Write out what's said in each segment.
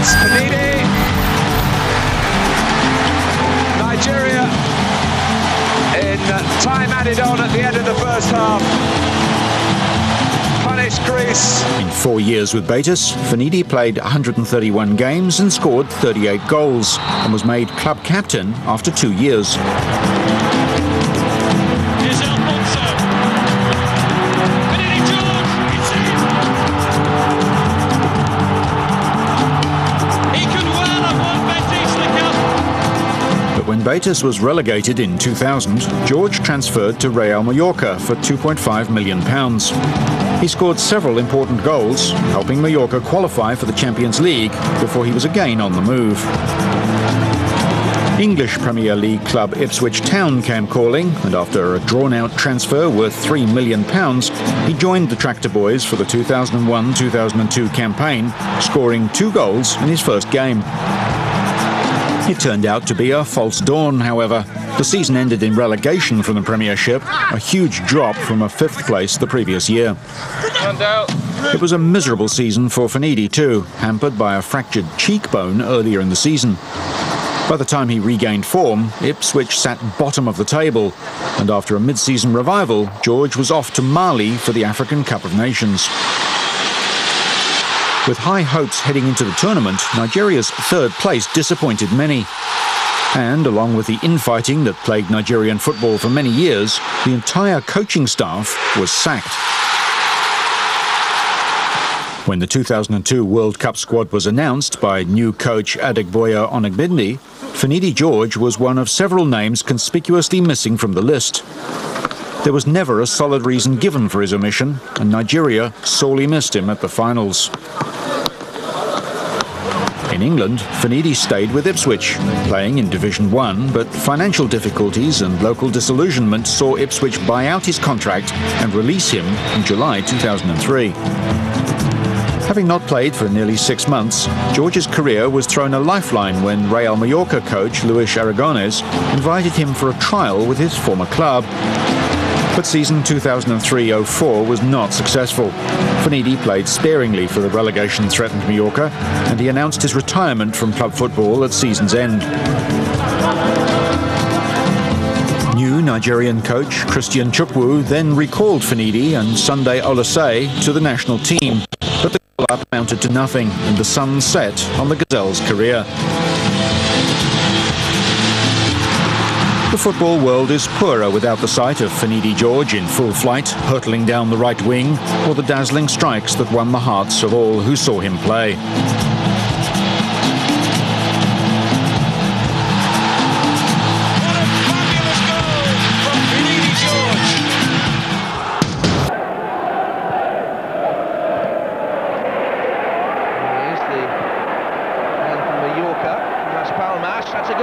It's Finidi. Nigeria in uh, time added on at the end of the first half. Punish Greece. In four years with Betis, Finidi played 131 games and scored 38 goals and was made club captain after two years. When Betis was relegated in 2000, George transferred to Real Mallorca for £2.5 million. He scored several important goals, helping Mallorca qualify for the Champions League before he was again on the move. English Premier League club Ipswich Town came calling, and after a drawn out transfer worth £3 million, he joined the Tractor Boys for the 2001 2002 campaign, scoring two goals in his first game. It turned out to be a false dawn, however. The season ended in relegation from the Premiership, a huge drop from a fifth place the previous year. It was a miserable season for Finidi too, hampered by a fractured cheekbone earlier in the season. By the time he regained form, Ipswich sat bottom of the table, and after a mid-season revival, George was off to Mali for the African Cup of Nations. With high hopes heading into the tournament, Nigeria's third place disappointed many. And along with the infighting that plagued Nigerian football for many years, the entire coaching staff was sacked. When the 2002 World Cup squad was announced by new coach Adegboye Onigbinde, Finidi George was one of several names conspicuously missing from the list. There was never a solid reason given for his omission, and Nigeria sorely missed him at the finals. In England, Finidi stayed with Ipswich, playing in Division 1, but financial difficulties and local disillusionment saw Ipswich buy out his contract and release him in July 2003. Having not played for nearly six months, George's career was thrown a lifeline when Real Mallorca coach Luis Aragones invited him for a trial with his former club. But season 2003-04 was not successful. Finidi played sparingly for the relegation-threatened Mallorca, and he announced his retirement from club football at season's end. New Nigerian coach Christian Chukwu then recalled Finidi and Sunday Oliseh to the national team, but the call-up amounted to nothing, and the sun set on the Gazelles' career. The football world is poorer without the sight of Finidi George in full flight, hurtling down the right wing, or the dazzling strikes that won the hearts of all who saw him play.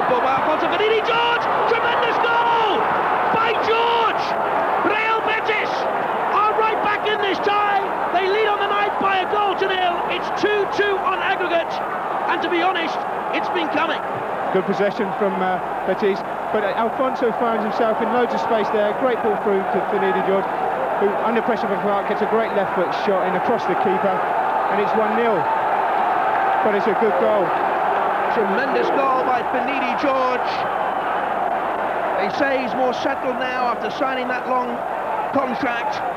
Palmas. That's a good ball by Alfonso Finidi George! Tremendous goal by George! Real Betis are right back in this tie. They lead on the night by a goal to nil. It's 2-2 on aggregate. And to be honest, it's been coming. Good possession from uh, Betis, but uh, Alfonso finds himself in loads of space there. Great ball through to Finidi George, who under pressure from Clark gets a great left foot shot in across the keeper, and it's 1 0. But it's a good goal. Tremendous goal by Finidi George. They say he's more settled now after signing that long contract.